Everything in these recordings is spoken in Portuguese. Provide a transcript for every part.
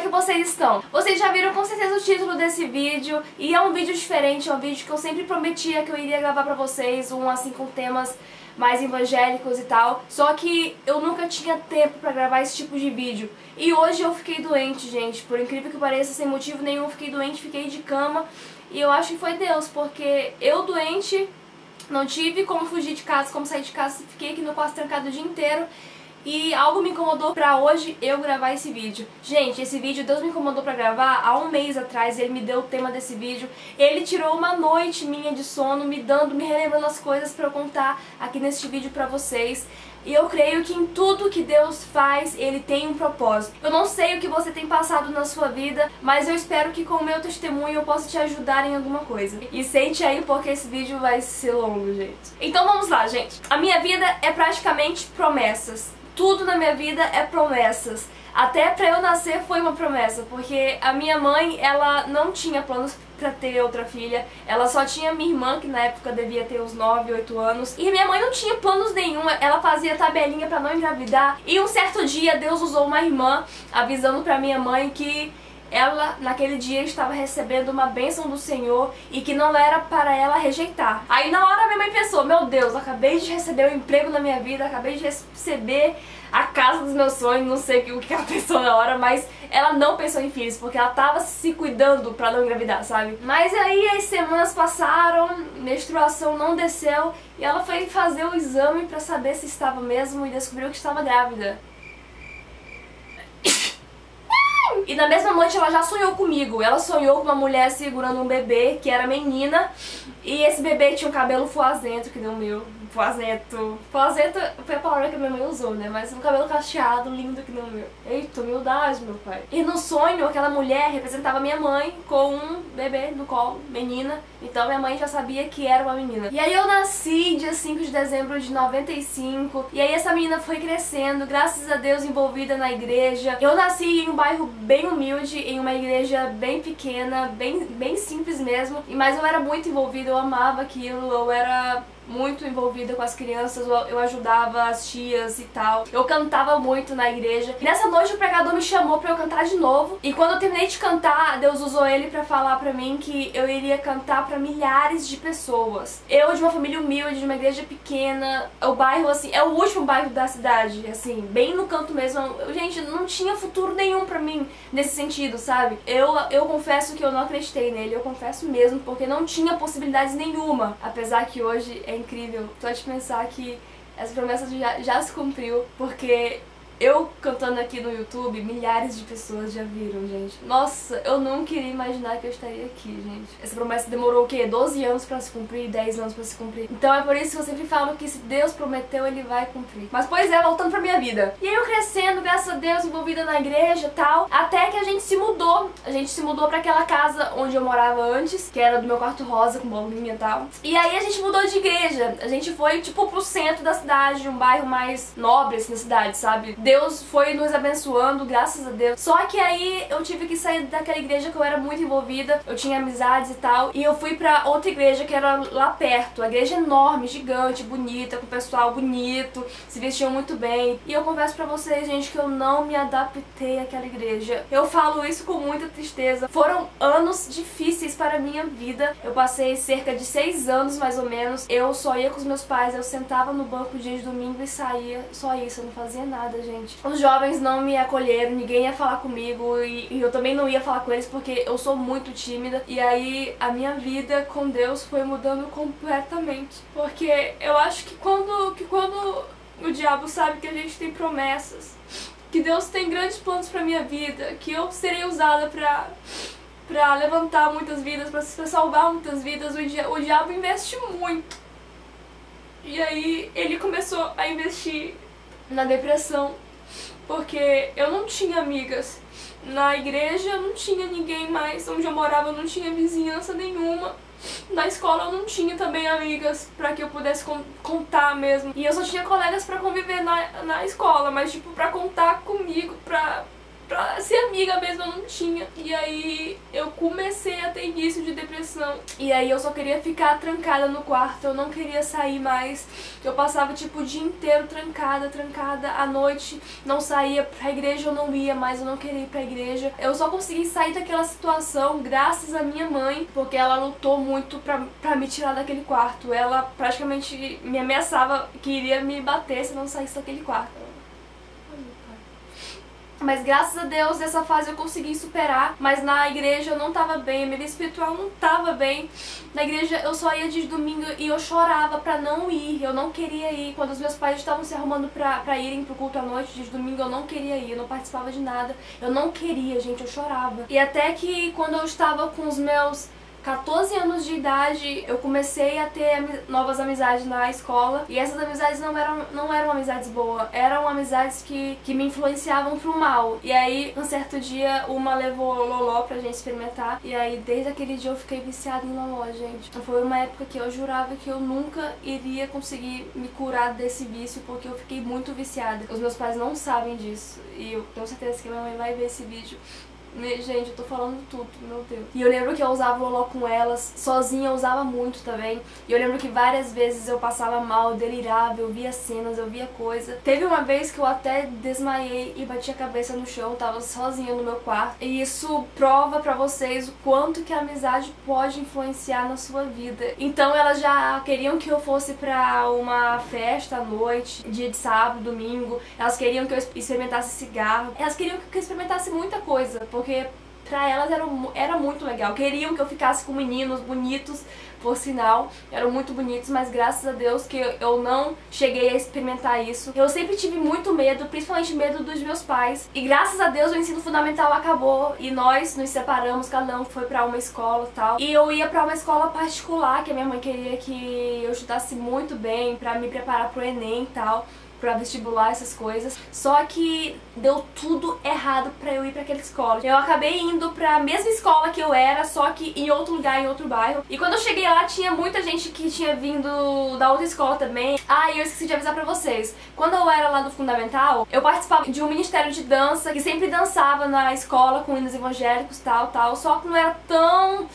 é que vocês estão? Vocês já viram com certeza o título desse vídeo e é um vídeo diferente, é um vídeo que eu sempre prometia que eu iria gravar pra vocês, um assim com temas mais evangélicos e tal. Só que eu nunca tinha tempo pra gravar esse tipo de vídeo. E hoje eu fiquei doente, gente. Por incrível que pareça, sem motivo nenhum, fiquei doente, fiquei de cama. E eu acho que foi Deus, porque eu doente, não tive como fugir de casa, como sair de casa, fiquei aqui no quarto trancado o dia inteiro. E algo me incomodou pra hoje eu gravar esse vídeo. Gente, esse vídeo Deus me incomodou pra gravar há um mês atrás, ele me deu o tema desse vídeo. Ele tirou uma noite minha de sono, me dando, me relembrando as coisas pra eu contar aqui neste vídeo pra vocês. E eu creio que em tudo que Deus faz, Ele tem um propósito. Eu não sei o que você tem passado na sua vida, mas eu espero que com o meu testemunho eu possa te ajudar em alguma coisa. E sente aí porque esse vídeo vai ser longo, gente. Então vamos lá, gente. A minha vida é praticamente promessas tudo na minha vida é promessas. Até pra eu nascer foi uma promessa, porque a minha mãe, ela não tinha planos pra ter outra filha. Ela só tinha minha irmã, que na época devia ter uns 9, 8 anos. E minha mãe não tinha planos nenhum, ela fazia tabelinha pra não engravidar. E um certo dia Deus usou uma irmã avisando pra minha mãe que ela naquele dia estava recebendo uma bênção do Senhor e que não era para ela rejeitar. Aí na hora minha mãe pensou, meu Deus, acabei de receber um emprego na minha vida, acabei de receber a casa dos meus sonhos, não sei o que ela pensou na hora, mas ela não pensou em filhos, porque ela tava se cuidando pra não engravidar, sabe? Mas aí as semanas passaram, menstruação não desceu e ela foi fazer o exame pra saber se estava mesmo e descobriu que estava grávida. E na mesma noite ela já sonhou comigo. Ela sonhou com uma mulher segurando um bebê que era menina. E esse bebê tinha um cabelo fuazento, que deu o meu. Fuazento. Fuazento foi a palavra que minha mãe usou, né? Mas um cabelo cacheado, lindo que deu o meu. Eita, humildade, meu pai. E no sonho, aquela mulher representava minha mãe com um bebê no colo, menina. Então minha mãe já sabia que era uma menina. E aí eu nasci dia 5 de dezembro de 95. E aí essa menina foi crescendo, graças a Deus envolvida na igreja. Eu nasci em um bairro bem humilde, em uma igreja bem pequena, bem, bem simples mesmo. Mas eu era muito envolvida, eu amava aquilo, eu era muito envolvida com as crianças, eu ajudava as tias e tal. Eu cantava muito na igreja. E nessa noite o pregador me chamou pra eu cantar de novo. E quando eu terminei de cantar, Deus usou ele pra falar pra mim que eu iria cantar pra milhares de pessoas. Eu de uma família humilde, de uma igreja pequena, o bairro assim, é o último bairro da cidade, assim, bem no canto mesmo. Gente, não tinha futuro nenhum pra mim nesse sentido, sabe? Eu, eu confesso que eu não acreditei nele, eu confesso mesmo, porque não tinha possibilidades nenhuma. Apesar que hoje é incrível. Só de pensar que essa promessa já, já se cumpriu, porque eu cantando aqui no YouTube, milhares de pessoas já viram, gente. Nossa, eu não queria imaginar que eu estaria aqui, gente. Essa promessa demorou o quê? 12 anos pra se cumprir, 10 anos pra se cumprir. Então é por isso que eu sempre falo que se Deus prometeu, Ele vai cumprir. Mas pois é, voltando pra minha vida. E aí eu crescendo, graças a Deus, envolvida na igreja e tal, até que a gente se mudou. A gente se mudou pra aquela casa onde eu morava antes, que era do meu quarto rosa, com bolinha e tal. E aí a gente mudou de igreja. A gente foi, tipo, pro centro da cidade, um bairro mais nobre, assim, na cidade, sabe? Deus foi nos abençoando, graças a Deus. Só que aí eu tive que sair daquela igreja que eu era muito envolvida, eu tinha amizades e tal, e eu fui pra outra igreja que era lá perto. A igreja enorme, gigante, bonita, com pessoal bonito, se vestiam muito bem. E eu confesso pra vocês, gente, que eu não me adaptei àquela igreja. Eu falo isso com muita tristeza. Foram anos difíceis para a minha vida. Eu passei cerca de seis anos, mais ou menos. Eu só ia com os meus pais, eu sentava no banco dia de domingo e saía. Só isso, eu não fazia nada, gente. Os jovens não me acolheram, ninguém ia falar comigo e, e, eu também não ia falar com eles porque eu sou muito tímida. E aí a minha vida com Deus foi mudando completamente. Porque eu acho que quando, que quando o diabo sabe que a gente tem promessas, que Deus tem grandes planos pra minha vida, que eu serei usada pra, pra levantar muitas vidas, pra salvar muitas vidas, o, dia, o diabo investe muito. E aí ele começou a investir na depressão, porque eu não tinha amigas. Na igreja não tinha ninguém mais, onde eu morava não tinha vizinhança nenhuma. Na escola eu não tinha também amigas pra que eu pudesse con contar mesmo. E eu só tinha colegas pra conviver na, na escola, mas tipo, pra contar comigo, pra, pra ser amiga mesmo eu não tinha. E aí eu comecei a ter início de depressão. E aí eu só queria ficar trancada no quarto, eu não queria sair mais. Eu passava tipo o dia inteiro trancada, trancada à noite, não saía pra igreja, eu não ia mais, eu não queria ir pra igreja. Eu só consegui sair daquela situação graças à minha mãe, porque ela lutou muito pra, pra me tirar daquele quarto. Ela praticamente me ameaçava que iria me bater se não saísse daquele quarto. Mas graças a Deus, nessa fase eu consegui superar. Mas na igreja eu não tava bem, minha vida espiritual não tava bem. Na igreja eu só ia de domingo e eu chorava pra não ir. Eu não queria ir. Quando os meus pais estavam se arrumando pra, pra irem pro culto à noite de domingo, eu não queria ir. Eu não participava de nada. Eu não queria, gente, eu chorava. E até que quando eu estava com os meus 14 anos de idade eu comecei a ter novas amizades na escola e essas amizades não eram, não eram amizades boas, eram amizades que, que me influenciavam pro mal. E aí, um certo dia, uma levou Loló pra gente experimentar e aí desde aquele dia eu fiquei viciada em Loló, gente. Foi uma época que eu jurava que eu nunca iria conseguir me curar desse vício porque eu fiquei muito viciada. Os meus pais não sabem disso e eu tenho certeza que minha mãe vai ver esse vídeo. Gente, eu tô falando tudo, meu Deus. E eu lembro que eu usava o Loló com elas, sozinha eu usava muito também. E eu lembro que várias vezes eu passava mal, delirava, eu via cenas, eu via coisa. Teve uma vez que eu até desmaiei e bati a cabeça no chão, tava sozinha no meu quarto. E isso prova pra vocês o quanto que a amizade pode influenciar na sua vida. Então elas já queriam que eu fosse pra uma festa à noite, dia de sábado, domingo. Elas queriam que eu experimentasse cigarro. Elas queriam que eu experimentasse muita coisa porque pra elas era, era muito legal. Queriam que eu ficasse com meninos bonitos, por sinal, eram muito bonitos, mas graças a Deus que eu não cheguei a experimentar isso. Eu sempre tive muito medo, principalmente medo dos meus pais. E graças a Deus o ensino fundamental acabou e nós nos separamos, cada um foi para uma escola e tal. E eu ia para uma escola particular, que a minha mãe queria que eu estudasse muito bem para me preparar pro ENEM e tal pra vestibular, essas coisas. Só que deu tudo errado pra eu ir pra aquela escola. Eu acabei indo pra mesma escola que eu era, só que em outro lugar, em outro bairro. E quando eu cheguei lá, tinha muita gente que tinha vindo da outra escola também. Ah, e eu esqueci de avisar pra vocês. Quando eu era lá do Fundamental, eu participava de um ministério de dança que sempre dançava na escola com hinos evangélicos, tal, tal. Só que não era tão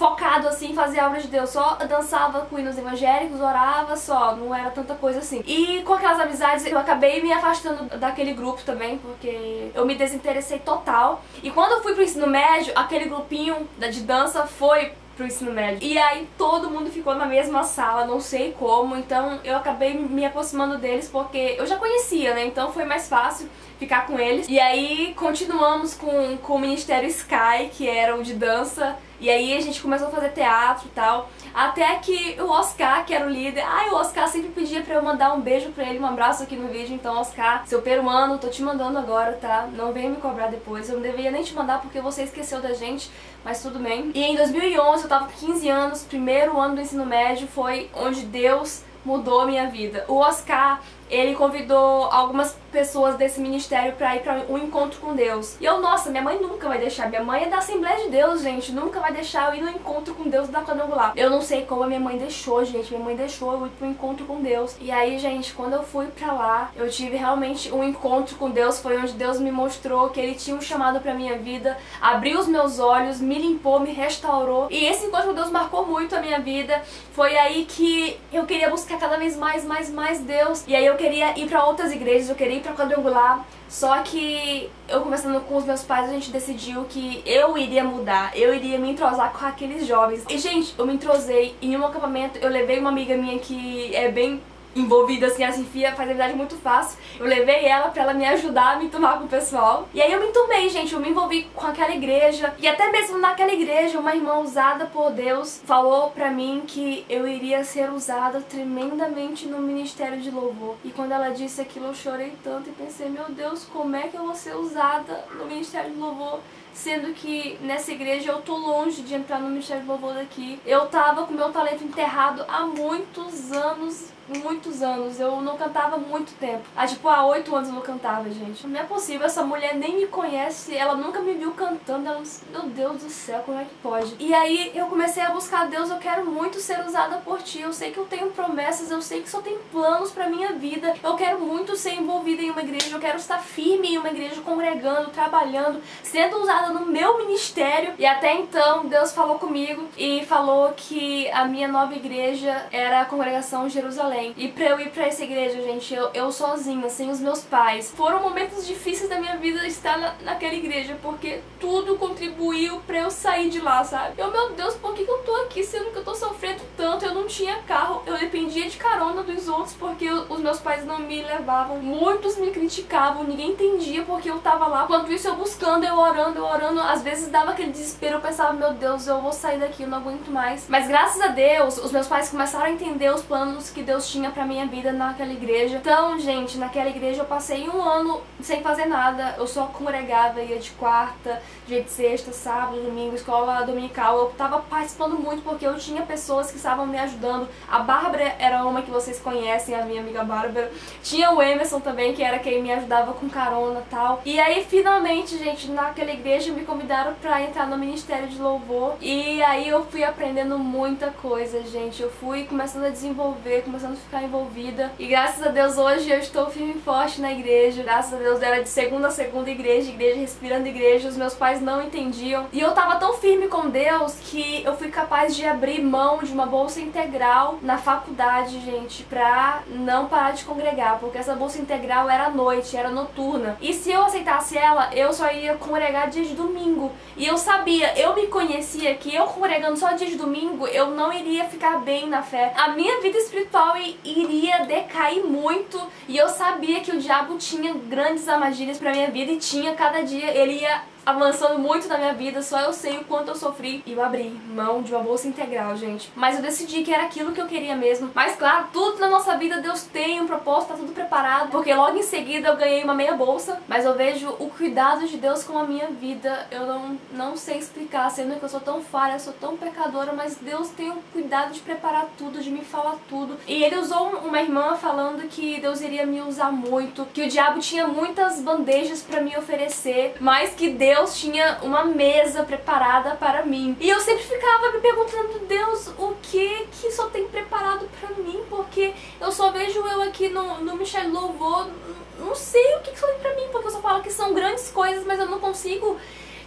focado assim em fazer a obra de Deus. Só dançava com hinos evangélicos, orava só, não era tanta coisa assim. E com aquelas amizades eu acabei me afastando daquele grupo também, porque eu me desinteressei total. E quando eu fui pro ensino médio, aquele grupinho de dança foi pro ensino médio. E aí todo mundo ficou na mesma sala, não sei como, então eu acabei me aproximando deles porque eu já conhecia, né? Então foi mais fácil ficar com eles. E aí continuamos com, com o Ministério Sky, que era o de dança e aí a gente começou a fazer teatro e tal. Até que o Oscar, que era o líder, ai, o Oscar sempre pedia pra eu mandar um beijo pra ele, um abraço aqui no vídeo. Então, Oscar, seu peruano, tô te mandando agora, tá? Não venha me cobrar depois. Eu não deveria nem te mandar porque você esqueceu da gente, mas tudo bem. E em 2011, eu tava com 15 anos, primeiro ano do ensino médio, foi onde Deus mudou minha vida. O Oscar, ele convidou algumas pessoas desse ministério para ir para um encontro com Deus. E eu, nossa, minha mãe nunca vai deixar. Minha mãe é da Assembleia de Deus, gente. Nunca vai deixar eu ir no encontro com Deus da Quadrangular. Eu não sei como a minha mãe deixou, gente. Minha mãe deixou eu ir pro encontro com Deus. E aí, gente, quando eu fui pra lá, eu tive realmente um encontro com Deus. Foi onde Deus me mostrou que Ele tinha um chamado pra minha vida, abriu os meus olhos, me limpou, me restaurou. E esse encontro com Deus marcou muito a minha vida. Foi aí que eu queria buscar cada vez mais, mais, mais Deus. E aí eu queria ir para outras igrejas, eu queria ir para quadrangular. Só que eu conversando com os meus pais, a gente decidiu que eu iria mudar, eu iria me entrosar com aqueles jovens. E gente, eu me entrosei em um acampamento, eu levei uma amiga minha que é bem envolvida assim, assim, fia, faz amizade muito fácil. Eu levei ela pra ela me ajudar a me tomar com o pessoal. E aí eu me enturmei, gente, eu me envolvi com aquela igreja. E até mesmo naquela igreja, uma irmã usada por Deus falou pra mim que eu iria ser usada tremendamente no ministério de louvor. E quando ela disse aquilo, eu chorei tanto e pensei, meu Deus, como é que eu vou ser usada no ministério de louvor? Sendo que nessa igreja eu tô longe de entrar no Ministério do Louvor daqui. Eu tava com meu talento enterrado há muitos anos muitos anos. Eu não cantava muito tempo. Há tipo, há oito anos eu não cantava, gente. Não é possível, essa mulher nem me conhece, ela nunca me viu cantando. Ela, meu Deus do céu, como é que pode? E aí eu comecei a buscar Deus, eu quero muito ser usada por ti. Eu sei que eu tenho promessas, eu sei que só tem planos pra minha vida. Eu quero muito ser envolvida em uma igreja, eu quero estar firme em uma igreja, congregando, trabalhando, sendo usada no meu ministério. E até então Deus falou comigo e falou que a minha nova igreja era a congregação Jerusalém. E pra eu ir pra essa igreja, gente, eu, eu sozinha, sem os meus pais. Foram momentos difíceis da minha vida estar na, naquela igreja, porque tudo contribuiu pra eu sair de lá, sabe? Eu, meu Deus, por que, que eu tô aqui sendo que eu tô sofrendo tanto? Eu não tinha carro, eu dependia de carona dos outros porque os meus pais não me levavam. Muitos me criticavam, ninguém entendia porque eu tava lá. Enquanto isso, eu buscando, eu orando, eu orando. Às vezes dava aquele desespero, eu pensava, meu Deus, eu vou sair daqui, eu não aguento mais. Mas graças a Deus, os meus pais começaram a entender os planos que Deus tinha pra minha vida naquela igreja. Então, gente, naquela igreja eu passei um ano sem fazer nada. Eu só congregava, ia de quarta, dia de sexta, sábado, domingo, escola dominical. Eu tava participando muito porque eu tinha pessoas que estavam me ajudando. A Bárbara era uma que vocês conhecem, a minha amiga Bárbara. Tinha o Emerson também, que era quem me ajudava com carona e tal. E aí, finalmente, gente, naquela igreja me convidaram pra entrar no Ministério de Louvor. E aí eu fui aprendendo muita coisa, gente. Eu fui começando a desenvolver, começando a ficar envolvida. E graças a Deus hoje eu estou firme e forte na igreja. Graças a Deus era de segunda a segunda igreja, igreja respirando igreja. Os meus pais não entendiam. E eu tava tão firme com Deus que eu fui capaz de abrir mão de uma bolsa integral na faculdade, gente, pra não parar de congregar. Porque essa bolsa integral era à noite, era noturna. E se eu aceitasse ela, eu só ia congregar dia de domingo. E eu sabia, eu me conhecia que eu congregando só dia de domingo, eu não iria ficar bem na fé. A minha vida espiritual iria decair muito e eu sabia que o diabo tinha grandes armadilhas pra minha vida e tinha cada dia, ele ia avançando muito na minha vida, só eu sei o quanto eu sofri e eu abri mão de uma bolsa integral, gente. Mas eu decidi que era aquilo que eu queria mesmo. Mas claro, tudo na nossa vida Deus tem um propósito, tá tudo preparado, porque logo em seguida eu ganhei uma meia bolsa, mas eu vejo o cuidado de Deus com a minha vida. Eu não, não sei explicar, sendo que eu sou tão falha, sou tão pecadora, mas Deus tem o cuidado de preparar tudo, de me falar tudo. E ele usou uma irmã falando que Deus iria me usar muito, que o diabo tinha muitas bandejas para me oferecer, mas que Deus Deus tinha uma mesa preparada para mim. E eu sempre ficava me perguntando, Deus, o que que só tem preparado para mim? Porque eu só vejo eu aqui no, no Michel Louvor, não sei o que, que só tem pra mim, porque eu só falo que são grandes coisas, mas eu não consigo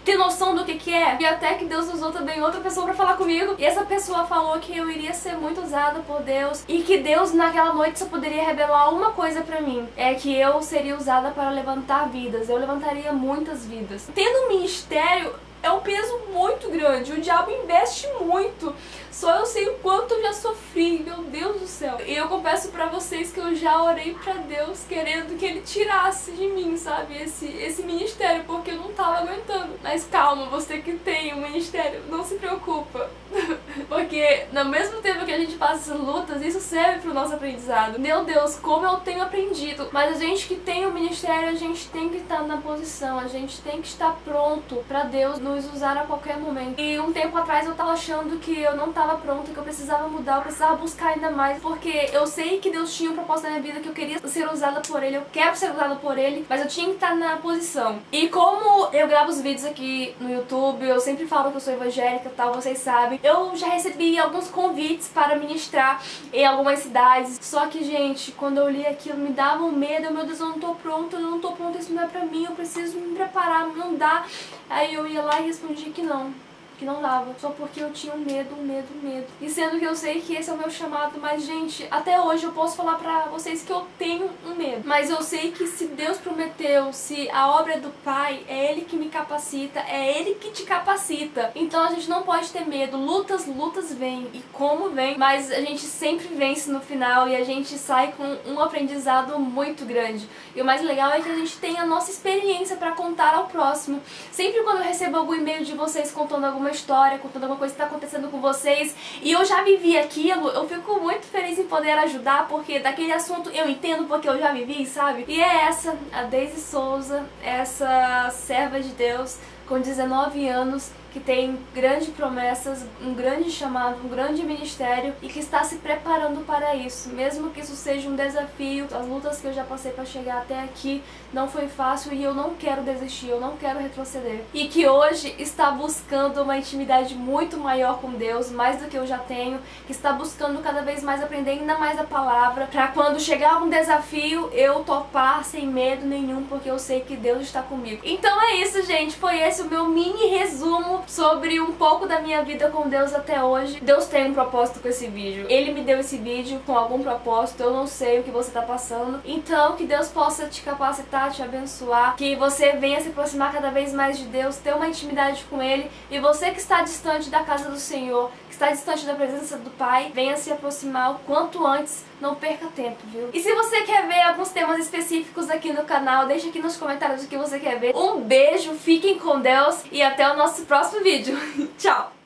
ter noção do que que é. E até que Deus usou também outra pessoa pra falar comigo. E essa pessoa falou que eu iria ser muito usada por Deus e que Deus naquela noite só poderia revelar uma coisa pra mim. É que eu seria usada para levantar vidas. Eu levantaria muitas vidas. Tendo um ministério, é um peso muito grande. O diabo investe muito. Só eu sei o quanto eu já sofri, meu Deus do céu. E eu confesso para vocês que eu já orei para Deus querendo que ele tirasse de mim, sabe, esse, esse ministério, porque eu não tava aguentando. Mas calma, você que tem um ministério, não se preocupa. porque no mesmo tempo que a gente passa essas lutas, isso serve pro nosso aprendizado. Meu Deus, como eu tenho aprendido. Mas a gente que tem o um ministério, a gente tem que estar na posição, a gente tem que estar pronto para Deus nos usar a qualquer momento. E um tempo atrás eu tava achando que eu não tava pronta, que eu precisava mudar, eu precisava buscar ainda mais, porque eu sei que Deus tinha um propósito na minha vida, que eu queria ser usada por Ele, eu quero ser usada por Ele, mas eu tinha que estar na posição. E como eu gravo os vídeos aqui no YouTube, eu sempre falo que eu sou evangélica e tal, vocês sabem, eu já recebi alguns convites para ministrar em algumas cidades, só que, gente, quando eu li aquilo, me dava um medo, meu Deus, eu não tô pronta, eu não tô pronta, isso não é pra mim, eu preciso me preparar, não dá. Aí eu ia lá respondia que não que não dava, só porque eu tinha um medo, um medo, um medo. E sendo que eu sei que esse é o meu chamado, mas gente, até hoje eu posso falar pra vocês que eu tenho um medo. Mas eu sei que se Deus prometeu, se a obra é do Pai, é Ele que me capacita, é Ele que te capacita. Então a gente não pode ter medo. Lutas, lutas vêm. E como vem, mas a gente sempre vence no final e a gente sai com um aprendizado muito grande. E o mais legal é que a gente tem a nossa experiência para contar ao próximo. Sempre quando eu recebo algum e-mail de vocês contando alguma história, contando alguma coisa que está acontecendo com vocês e eu já vivi aquilo, eu fico muito feliz em poder ajudar porque daquele assunto eu entendo porque eu já vivi, sabe? E é essa, a Daisy Souza, essa serva de Deus, com 19 anos que tem grandes promessas, um grande chamado, um grande ministério e que está se preparando para isso. Mesmo que isso seja um desafio, as lutas que eu já passei para chegar até aqui não foi fácil e eu não quero desistir, eu não quero retroceder. E que hoje está buscando uma intimidade muito maior com Deus, mais do que eu já tenho, que está buscando cada vez mais aprender ainda mais a palavra, para quando chegar um desafio eu topar sem medo nenhum, porque eu sei que Deus está comigo. Então é isso, gente, foi esse o meu mini resumo sobre um pouco da minha vida com Deus até hoje. Deus tem um propósito com esse vídeo. Ele me deu esse vídeo com algum propósito, eu não sei o que você tá passando. Então, que Deus possa te capacitar, te abençoar, que você venha se aproximar cada vez mais de Deus, ter uma intimidade com Ele. E você que está distante da casa do Senhor, que está distante da presença do Pai, venha se aproximar o quanto antes, não perca tempo, viu? E se você quer ver alguns temas específicos aqui no canal, deixa aqui nos comentários o que você quer ver. Um beijo, fiquem com Deus e até o nosso próximo vídeo. Tchau!